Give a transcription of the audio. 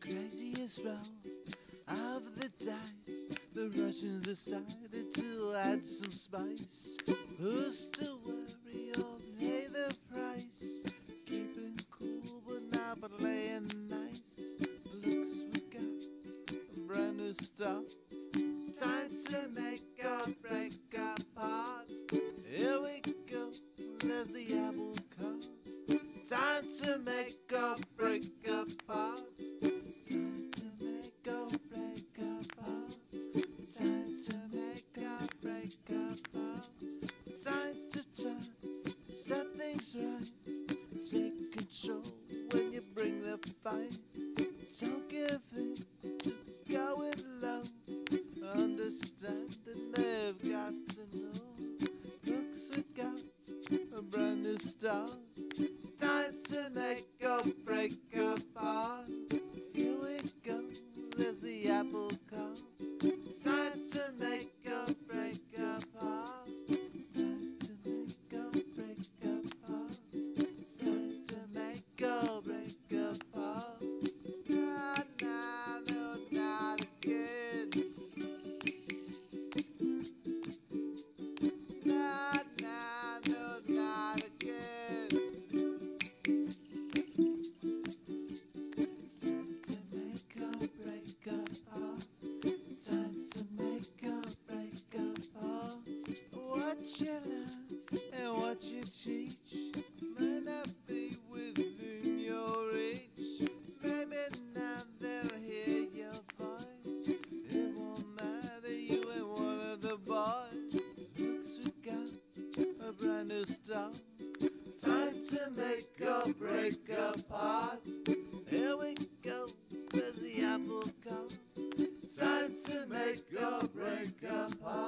Craziest roll of the dice. The Russians decided to add some spice. Who's to worry or pay the price? Keeping cool but not playing nice. Looks we got a brand new stuff. Time to make or break apart. Time to make or break apart. Time to make or break apart. Time to make or break apart. Time to try set things right. Take control when you bring the fight. Time to make or break or break apart. Here we go, there's the apple cart. Time to make or break apart.